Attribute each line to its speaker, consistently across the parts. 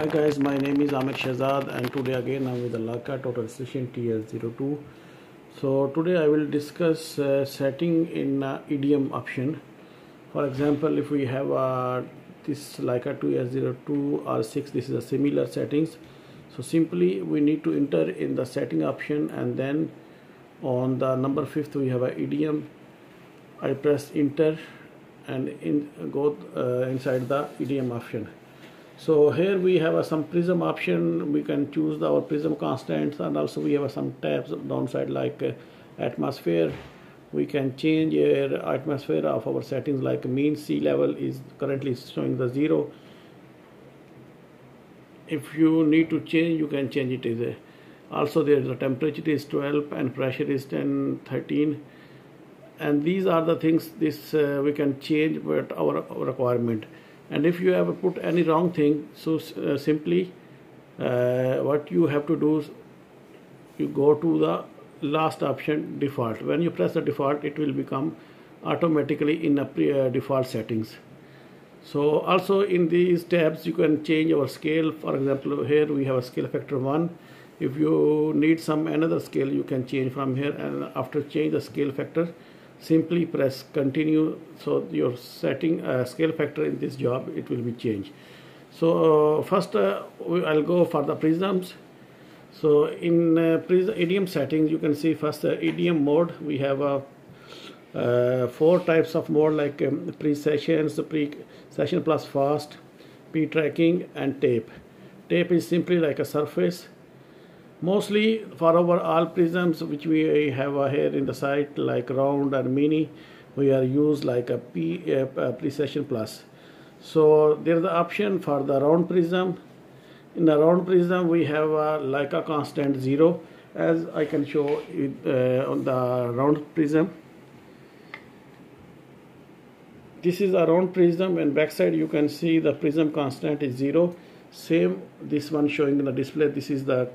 Speaker 1: Hi guys, my name is Aamir Shahzad and today again I'm with the Leica Total Precision TS02. So today I will discuss uh, setting in uh, EDM option. For example, if we have uh, this Leica TS02 R6, this is a similar settings. So simply we need to enter in the setting option and then on the number fifth we have a EDM. I press enter and in go uh, inside the EDM option so here we have some prism option. We can choose our prism constants and also we have some tabs downside like uh, atmosphere. We can change uh, atmosphere of our settings like mean sea level is currently showing the zero. If you need to change you can change it. Is also there the temperature is 12 and pressure is 10 13 and these are the things this uh, we can change but our, our requirement and if you have put any wrong thing so uh, simply uh, what you have to do is you go to the last option default. When you press the default it will become automatically in a pre, uh, default settings. So also in these tabs you can change our scale. For example here we have a scale factor 1 if you need some another scale you can change from here and after change the scale factor simply press continue so your setting uh, scale factor in this job it will be changed. So uh, first uh, I'll go for the prisms. So in uh, prism EDM settings you can see first the EDM mode we have a uh, four types of mode like um, pre-sessions pre-session plus fast pre-tracking and tape. Tape is simply like a surface mostly for our all prisms which we have here in the site like round and mini we are used like a P, uh, precession plus. So there's the option for the round prism. In the round prism we have a like a constant zero as I can show it uh, on the round prism. This is a round prism and backside you can see the prism constant is zero. Same this one showing in the display this is the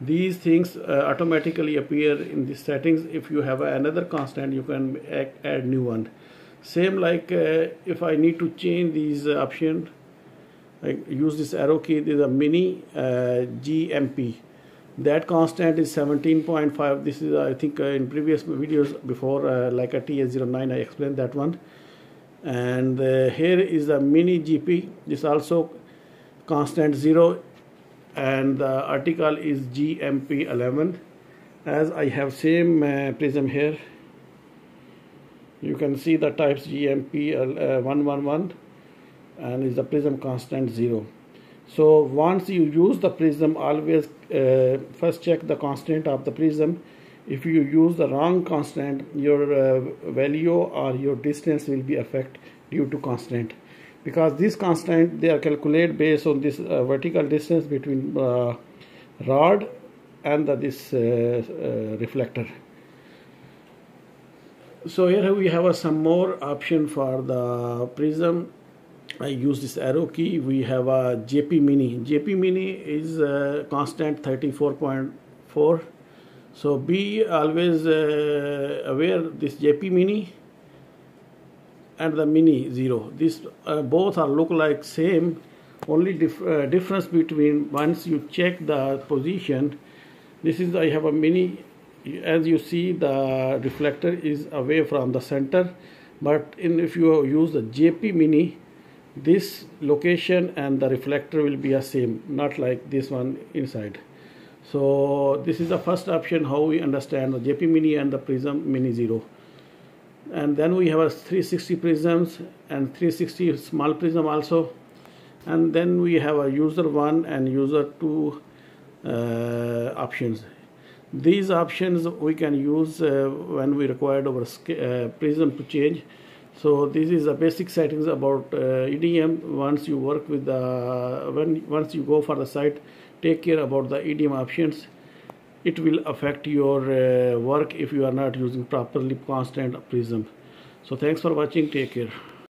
Speaker 1: these things uh, automatically appear in the settings. If you have another constant you can add, new one. Same like uh, if I need to change these uh, option I use this arrow key this is a mini uh, GMP that constant is 17.5 this is I think uh, in previous videos before uh, like a TS09 I explained that one. And here is a mini GP this also constant 0 and the article is GMP11 as I have same uh, prism here. You can see the types GMP111 uh, and is the prism constant 0 so once you use the prism always uh, first check the constant of the prism. If you use the wrong constant your uh, value or your distance will be affect due to constant because this constant they are calculated based on this uh, vertical distance between uh, rod and the, this uh, uh reflector. So here we have some more option for the prism. I use this arrow key. We have a JP mini. JP mini is uh, constant 34.4 so be always uh, aware this JP mini and the mini zero. These uh, both are look like same only dif uh, difference between once you check the position this is I have a mini as you see the reflector is away from the center but in if you use the JP mini this location and the reflector will be a same not like this one inside. So this is the first option how we understand the JP mini and the prism mini zero and then we have a 360 prisms and 360 small prism also. And then we have a user one and user two uh, options. These options we can use uh, when we require our uh, prism to change. So this is the basic settings about uh, EDM once you work with the when once you go for the site take care about the EDM options it will affect your uh, work if you are not using properly constant prism. So thanks for watching. Take care